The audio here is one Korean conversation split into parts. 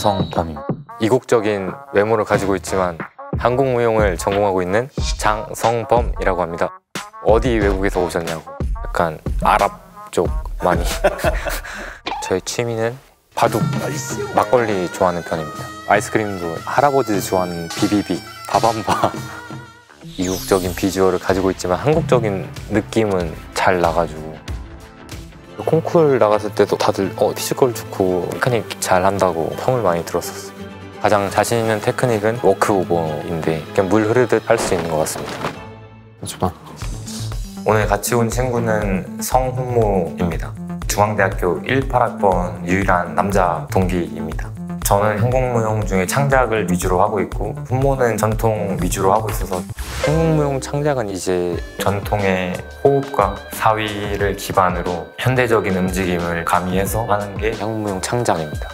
장성범입니다. 이국적인 외모를 가지고 있지만 한국무용을 전공하고 있는 장성범이라고 합니다. 어디 외국에서 오셨냐고. 약간 아랍 쪽 많이. 저의 취미는 바둑, 막걸리 좋아하는 편입니다. 아이스크림도 할아버지 좋아하는 비비비, 바밤바. 이국적인 비주얼을 가지고 있지만 한국적인 느낌은 잘 나가지고 콩쿨 나갔을 때도 다들 어 physical 좋고 테크닉 잘 한다고 평을 많이 들었었어요. 가장 자신 있는 테크닉은 walkover인데 그냥 물 흐르듯 할 수 있는 것 같습니다. 좋아. 오늘 같이 온 친구는 성훈모입니다. 중앙대학교 18학번 유일한 남자 동기입니다. 저는 한국무용 중에 창작을 위주로 하고 있고 훈모는 전통 위주로 하고 있어서 한국무용 창작은 이제 전통의 호흡과 사위를 기반으로 현대적인 움직임을 가미해서 하는 게 한국무용 창작입니다.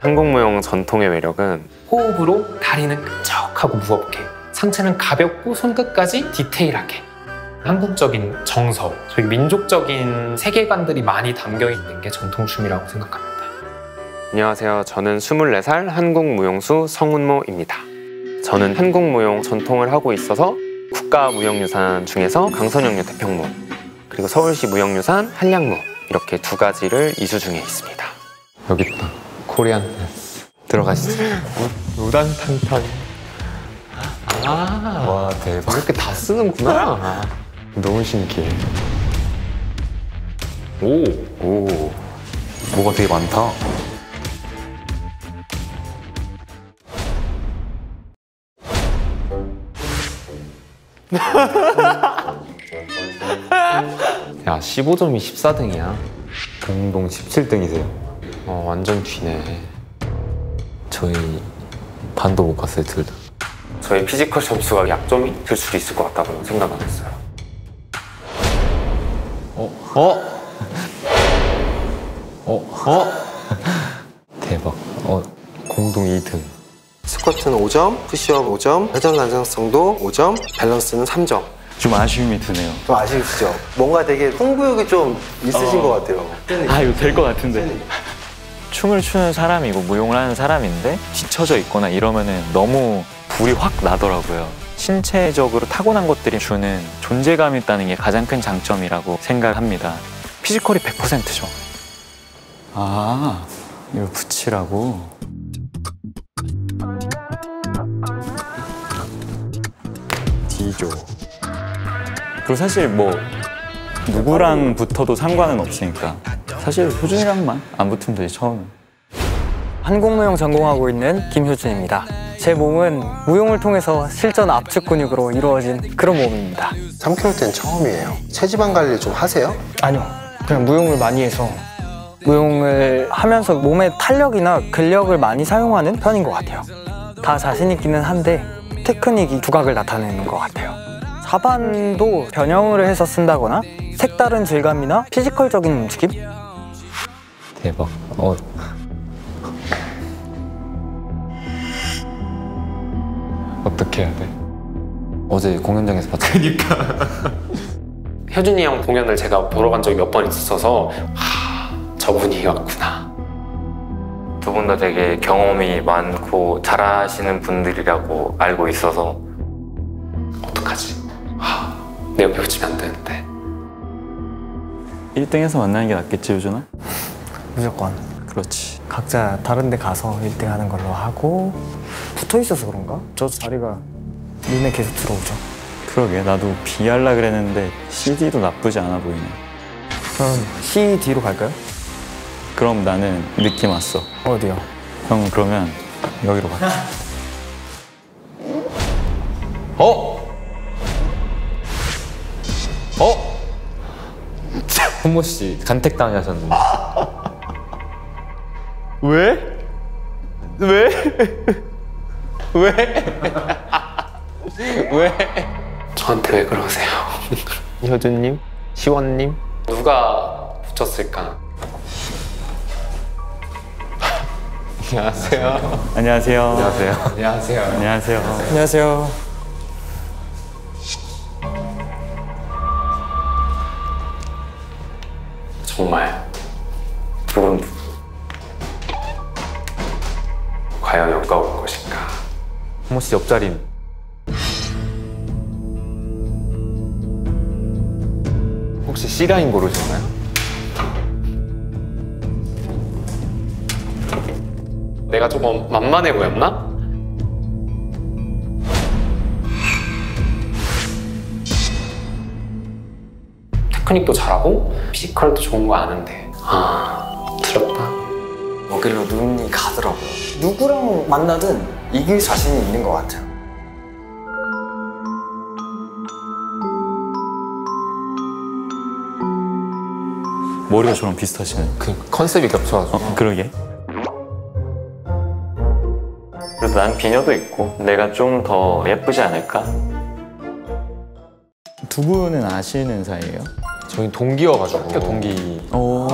한국무용 전통의 매력은 호흡으로 다리는 끈적하고 무겁게, 상체는 가볍고 손끝까지 디테일하게. 한국적인 정서, 저희 민족적인 세계관들이 많이 담겨 있는 게 전통춤이라고 생각합니다. 안녕하세요. 저는 24살 한국무용수 성훈모입니다. 저는 한국무용 전통을 하고 있어서 국가무용유산 중에서 강선영유 태평무, 그리고 서울시 무용유산 한량무 이렇게 두 가지를 이수 중에 있습니다. 여기 있다. 코리안 댄스. 들어가시죠. 우당탕탕. 아, 와 대박. 이렇게 다 쓰는구나. 너무 신기해. 오, 오 뭐가 되게 많다. 야, 15점이 14등이야. 공동 17등이세요. 어, 완전 뒤네. 저희 반도 못 갔어요 둘 다. 저희 physical 점수가 약점이 될 수도 있을 것 같다고 생각 안 했어요. 어? 어? 어? 어? 대박. 어 공동 2등. 스쿼트는 5점, 푸시업 5점, 회전 안정성도 5점, 밸런스는 3점. 좀 아쉬움이 드네요. 좀 아시겠죠? 뭔가 되게 승부욕이 좀 있으신 것 같아요. 아 이거 될 것 같은데. 춤을 추는 사람이고 무용을 하는 사람인데 뒤처져 있거나 이러면은 너무 불이 확 나더라고요. 신체적으로 타고난 것들이 주는 존재감이 있다는 게 가장 큰 장점이라고 생각합니다. physical이 100%죠. 아, 이거 붙이라고. D조. 그리고 사실 뭐 누구랑 붙어도 상관은 없으니까 사실 효준이랑만 안 붙으면 되지 처음은. 한국무용 전공하고 있는 김효준입니다. 제 몸은 무용을 통해서 실전 압축 근육으로 이루어진 그런 몸입니다. 3kg 때는 처음이에요. 체지방 관리 좀 하세요? 아니요, 그냥 무용을 많이 해서 무용을 하면서 몸의 탄력이나 근력을 많이 사용하는 편인 것 같아요. 다 자신 있기는 한데 테크닉이 두각을 나타내는 것 같아요. 자반도 변형을 해서 쓴다거나 색다른 질감이나 physical적인 움직임? 대박. 어 어떻게 해야 돼? 어제 공연장에서 봤죠. 효준이 형 공연을 제가 보러 간 적이 몇 번 있었어서 하, 저분이 왔구나. 두 분 다 되게 경험이 많고 잘하시는 분들이라고 알고 있어서 어떡하지? 하, 내 옆에 붙이면 안 되는데. 1등에서 만나는 게 낫겠지 효준아? 무조건 그렇지. 각자 다른 데 가서 1등 하는 걸로 하고 붙어 있어서 그런가? 저 자리가 눈에 계속 들어오죠. 그러게 나도 B 할라 그랬는데 CD도 나쁘지 않아 보이네. 그럼 CD로 갈까요? 그럼 나는 느낌 왔어. 어디요? 형 그러면 여기로 가. 어? 어? 훈모 씨 간택 당하셨는데. 왜? 왜? 왜? 왜? 저한테 왜 그러세요? 효준님? 시원님? 누가 붙였을까? 안녕하세요. 안녕하세요. 안녕하세요. 안녕하세요. 안녕하세요. 안녕하세요. 정말 누구는 과연 효과가 올 것인가? 한모 씨 옆자리 혹시 C라인 고르셨나요? 내가 조금 만만해 보였나? 테크닉도 잘하고 피지컬도 좋은 거 아는데 아 틀렸다 여기로 눈이 가더라고요. 누구랑 만나든 이길 자신이 있는 것 같아요. 머리가 저랑 비슷하시네. 그 컨셉이 겹쳐가지고 어, 그러게. 난 비녀도 있고 내가 좀 더 예쁘지 않을까? 두 분은 아시는 사이예요? 저희 동기여가지고 학교 동기 오,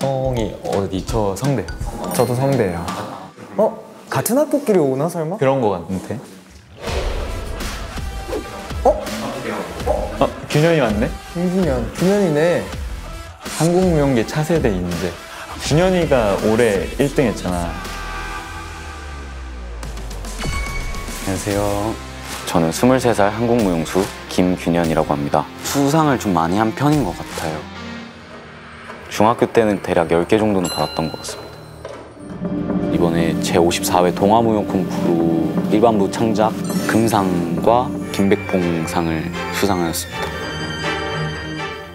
형이 어디 저 성대. 저도 성대예요. 어? 같은 학교끼리 오나 설마? 그런 거 같은데. 어? 어, 균현이 맞네? 김준현. 준현이네. 한국무용계 차세대 인재. 균현이가 올해 1등 했잖아. 안녕하세요. 저는 23살 한국무용수 김균현이라고 합니다. 수상을 좀 많이 한 편인 것 같아요. 중학교 때는 대략 10개 정도는 받았던 것 같습니다. 이번에 제54회 동아무용 콩쿠르 일반부 창작 금상과 김백봉상을 수상하였습니다.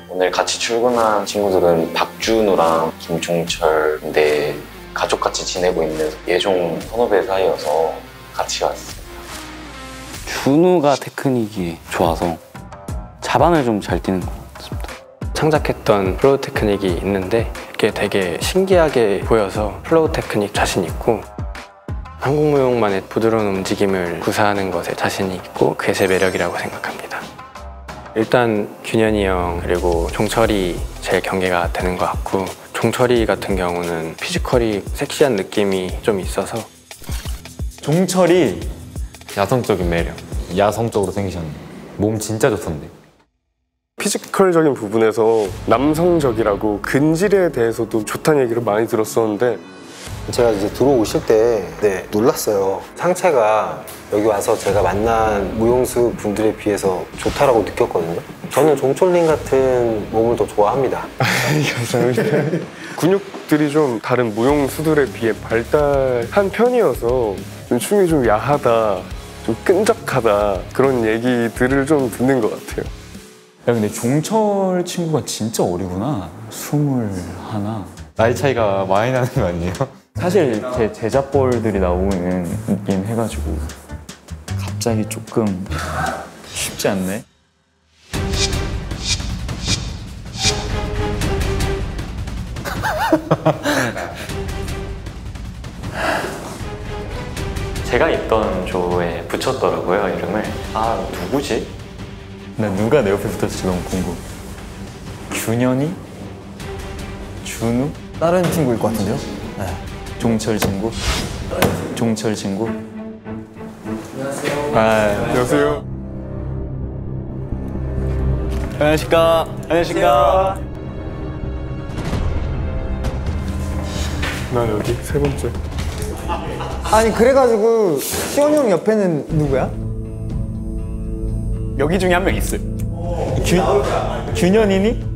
오늘 같이 출근한 친구들은 박준우랑 김종철인데 가족같이 지내고 있는 예종 선후배 사이여서 같이 왔습니 다. 준우가 테크닉이 좋아서 자반을 좀 잘 뛰는 것 같습니다. 창작했던 flow 테크닉이 있는데 그게 되게 신기하게 보여서 flow 테크닉 자신 있고 한국 무용만의 부드러운 움직임을 구사하는 것에 자신이 있고 그게 제 매력이라고 생각합니다. 일단 균현이 형 그리고 종철이 제일 경계가 되는 것 같고 종철이 같은 경우는 physical이 섹시한 느낌이 좀 있어서 종철이 야성적인 매력 야성적으로 생기셨네 몸 진짜 좋던데 physical적인 부분에서 남성적이라고 근질에 대해서도 좋다는 얘기를 많이 들었었는데 제가 이제 들어오실 때 네, 놀랐어요. 상체가 여기 와서 제가 만난 무용수 분들에 비해서 좋다라고 느꼈거든요. 저는 종철님 같은 몸을 더 좋아합니다. 감사합니다. 근육들이 좀 다른 무용수들에 비해 발달한 편이어서 좀 춤이 좀 야하다, 좀 끈적하다 그런 얘기들을 좀 듣는 것 같아요. 야 근데 종철 친구가 진짜 어리구나. 스물 하나. 나이 차이가 많이 나는 거 아니에요? 사실 제 제자뻘들이 나오는 있긴 해가지고 갑자기 조금 쉽지 않네. 제가 있던 조에 붙였더라고요 이름을. 아 누구지? 나 누가 내 옆에 붙었을지 너무 궁금. 균현이? 준우? 다른 친구일 것 같은데요? 네. 종철 친구? 종철 친구? 안녕하세요. 아, 안녕하세요. 안녕하십니까. 안녕하십니까. 나 여기 세 번째. 아니 그래가지고 시원이 형 옆에는 누구야? 여기 중에 한 명 있어요. 균, 균현이니?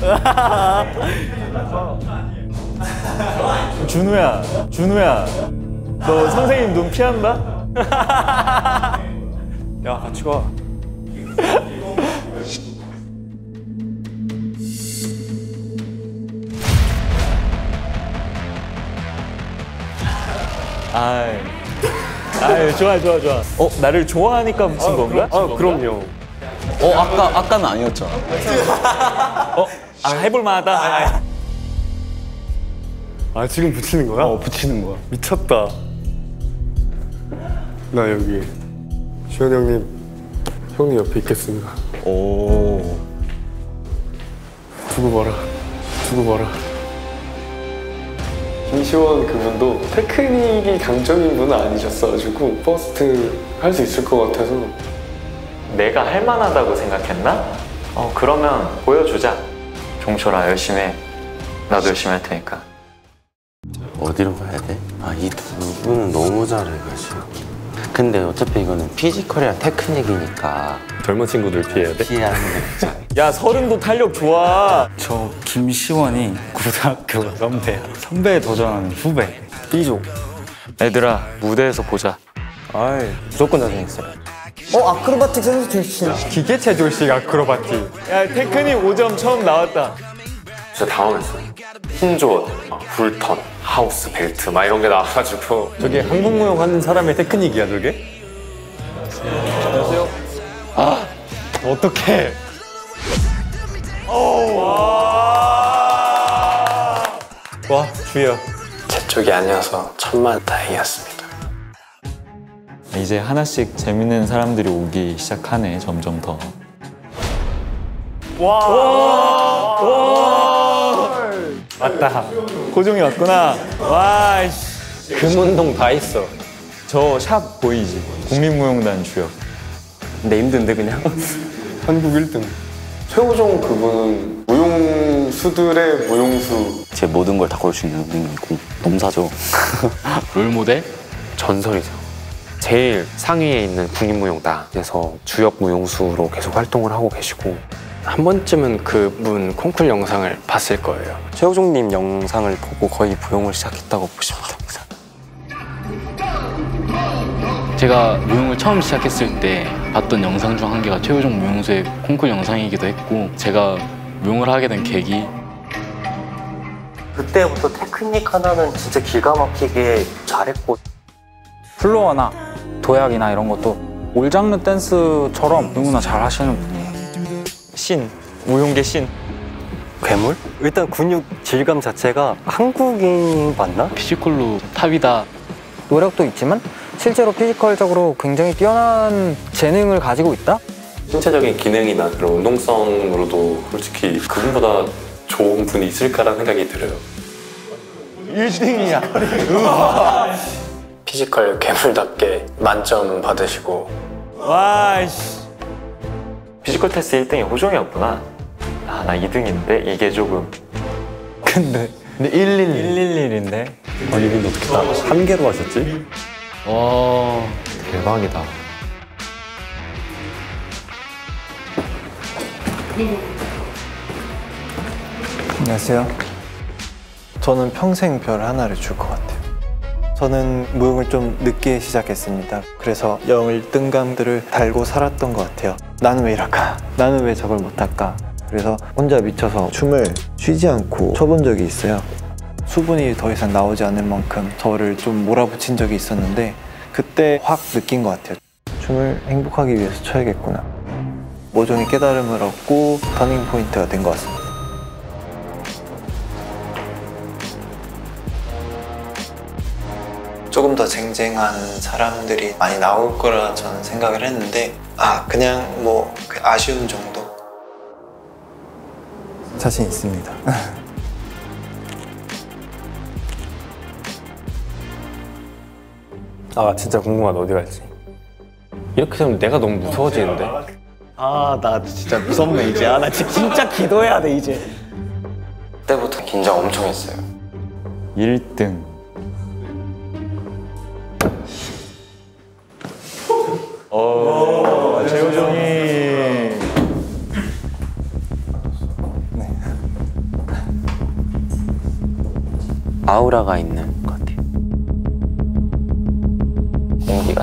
준우야, 준우야. 너 선생님 눈 피한다? 야, 같이 가. 아이. 아유, 좋아, 좋아, 좋아. 어, 나를 좋아하니까 붙인 건가? 아 그럼요. 어 아까 아까는 아니었잖아. 어, 아, 해볼 만하다. 아 지금 붙이는 거야? 어 붙이는 거야. 미쳤다. 나 여기 주현 형님 형님 옆에 있겠습니다. 오. 두고 봐라. 두고 봐라. 김시원 그분도 테크닉이 강점인 분은 아니셨어가지고 first 할 수 있을 것 같아서 내가 할 만하다고 생각했나? 어, 그러면 보여주자. 종철아 열심히 해. 나도 열심히 할 테니까. 어디로 가야 돼? 아, 이 두 분은 너무 잘해가지고. 근데 어차피 이거는 피지컬이랑 테크닉이니까 젊은 친구들 피해야 돼? 피하는 게 좋잖아. 야 서른도 탄력 좋아. 저 김시원이 고등학교 선배야. 선배에 도전하는 후배. B조. 얘들아 무대에서 보자. 아이, 무조건 자신 있어요. 어 아크로바틱 선수 출신. 기계체 돌식 아크로바티. 야 테크닉 5점 처음 나왔다. 진짜 당황했어요. 흰조, 막 불턴, 하우스 벨트 막 이런 게 나와가지고 저게 한국무용 하는 사람의 테크닉이야 저게? 어떡해. 와 주희야 제 쪽이 아니어서 천만 다행이었습니다. 이제 하나씩 재밌는 사람들이 오기 시작하네 점점 더. 맞다. 고종이 왔구나. 와 씨. 금운동 다 있어. 저 샵 보이지? 국립무용단 주역. 근데 힘든데, 그냥? 한국 1등 최호정 그분은 무용수들의 무용수 제 모든 걸 다 걸 수 있는 능력이고 넘사죠. 롤모델 전설이죠. 제일 상위에 있는 국립무용단에서 주역 무용수로 계속 활동을 하고 계시고 한 번쯤은 그분 콩쿨 영상을 봤을 거예요. 최호종님 영상을 보고 거의 무용을 시작했다고 보시면 됩니다. 제가 무용을 처음 시작했을 때 봤던 영상 중 한 개가 최호종 무용수의 콩쿨 영상이기도 했고 제가 무용을 하게 된 계기 그때부터 테크닉 하나는 진짜 기가 막히게 잘했고 플로어나 도약이나 이런 것도 all 장르 댄스처럼 누구나 잘 하시는 분이에요. 신. 무용계 신. 괴물? 일단 근육 질감 자체가 한국인 맞나? physical로 top이다 노력도 있지만 실제로 physical적으로 굉장히 뛰어난 재능을 가지고 있다? 신체적인 기능이나 그런 운동성으로도 솔직히 그분보다 좋은 분이 있을까라는 생각이 들어요. 1등이야. physical 괴물답게 만점 받으시고 와 씨. physical 테스트 1등이 호종이었구나. 아, 나 2등인데 이게 조금 근데 근데 111 111인데 아니 근데 어떻게 다한 개로 하셨지? 와 대박이다. 안녕하세요. 저는 평생 별 하나를 줄 것 같아요. 저는 무용을 좀 늦게 시작했습니다. 그래서 영일등감들을 달고 살았던 것 같아요. 나는 왜 이럴까? 나는 왜 저걸 못할까? 그래서 혼자 미쳐서 춤을 쉬지 않고 춰본 적이 있어요. 수분이 더 이상 나오지 않을 만큼 저를 좀 몰아붙인 적이 있었는데 그때 확 느낀 것 같아요. 춤을 행복하기 위해서 춰야겠구나. 모종의 깨달음을 얻고 터닝 포인트가 된 것 같습니다. 조금 더 쟁쟁한 사람들이 많이 나올 거라 저는 생각을 했는데 아 그냥 뭐그 아쉬운 정도 자신 있습니다 아, 진짜 궁금하다, 어디 갈지. 이렇게 되면 내가 너무 무서워지는데. 아 나 진짜 무섭네 이제 아 나 진짜 기도해야 돼 이제 그때부터 긴장 엄청 했어요. 1등. 어, 최호정이. 아우라가 있는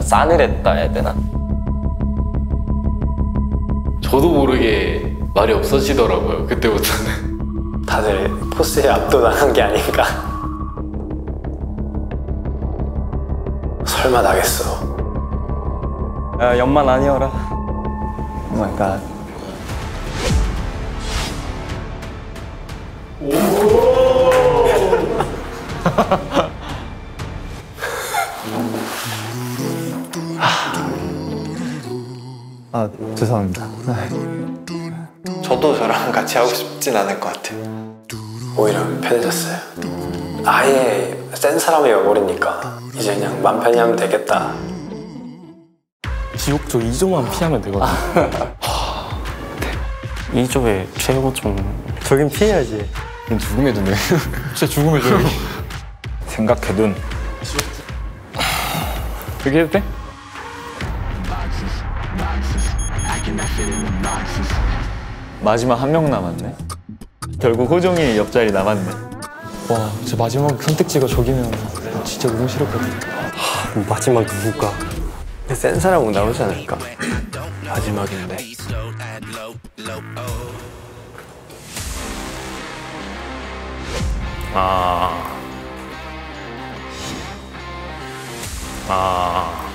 싸늘했다 해야 되나? 저도 모르게 말이 없어지더라고요 그때부터는 다들 force에 압도당한 게 아닌가. 설마 나겠어. 야 얘만 아니어라 oh my god 아 죄송합니다 저도 저랑 같이 하고 싶진 않을 것 같아요 오히려 편해졌어요. 아예 센 사람이어버리니까 이제 그냥 맘 편히 하면 되겠다. 지옥조 2조만 피하면 되거든요. 2조의 최고종 저긴 피해야지. 죽음의 눈을. 진짜 죽음의 눈. 생각해둔. 그렇게 해도 돼? 마지막 한 명 남았네. 결국 호종이 옆자리 남았네. 와, 진짜 마지막 선택지가 저기면 진짜 너무 싫었거든. 마지막 누굴까? 센 사람은 나오지 않을까? 마지막인데. 아. 아.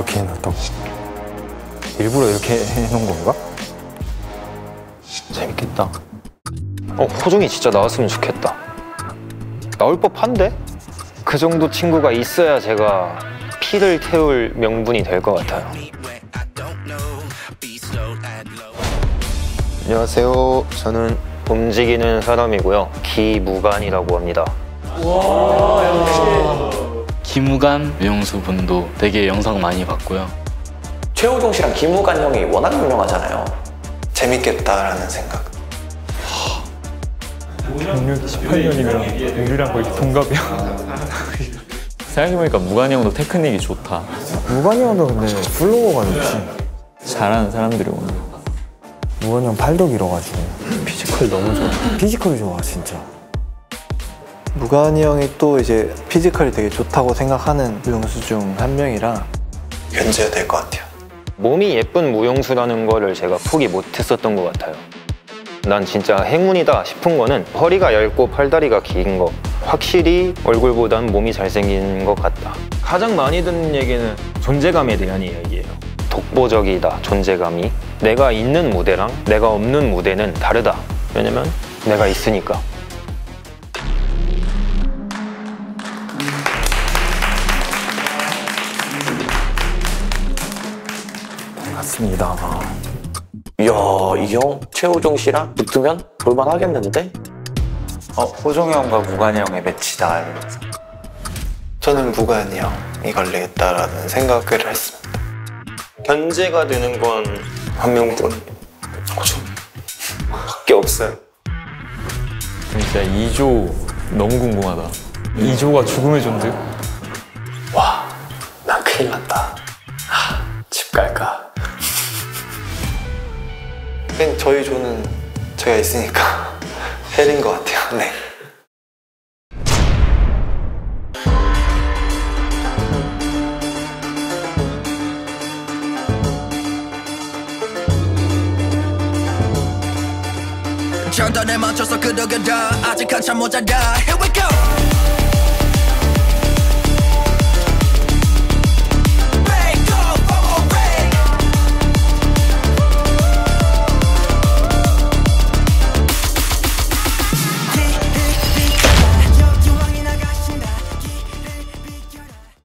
이렇게 해놨다고. 일부러 이렇게 해놓은 건가? 재밌겠다. 어, 호중이 진짜 나왔으면 좋겠다. 나올 법한데? 그 정도 친구가 있어야 제가 피를 태울 명분이 될 것 같아요. 안녕하세요. 저는 움직이는 사람이고요. 기무간이라고 합니다. 기무간 무용수 분도 되게 영상 많이 봤고요. 최호종 씨랑 기무간 형이 워낙 유명하잖아요. 재밌겠다라는 생각. 경력이 18년이면 우리랑 거의 동갑이야. 생각해보니까 무간이 형도 테크닉이 좋다. 무간이 형도 근데 플로어가 좋지. 잘하는 사람들이 오늘. 무간이 형 팔도 길어가지고. physical 너무 좋아. physical이 좋아 진짜. 무관이 형이 또 이제 피지컬이 되게 좋다고 생각하는 무용수 중 한 명이라 견제가 될 것 같아요. 몸이 예쁜 무용수라는 거를 제가 포기 못했었던 것 같아요. 난 진짜 행운이다 싶은 거는 허리가 얇고 팔다리가 긴 거. 확실히 얼굴보단 몸이 잘생긴 것 같다. 가장 많이 듣는 얘기는 존재감에 대한 이야기예요. 독보적이다, 존재감이. 내가 있는 무대랑 내가 없는 무대는 다르다. 왜냐면 내가 있으니까. 맞습니다. 이야, 이 형 최호종 씨랑 붙으면 볼만 하겠는데? 어, 호종이 형과 무관이 형의 매치다. 이러면서. 저는 무관이 형이 걸리겠다라는 생각을 했습니다. 견제가 되는 건 한 명뿐. 호중. 밖에 없어요. 진짜 2조 너무 궁금하다. 2조가 죽음의 존재? 와, 난 큰일 났다. 하, 집 갈까? 그냥 저희 조는 제가 있으니까 헬인 것 같아요. 네. 절단에 맞춰서 그려가다 아직 한참 모자라 Here we go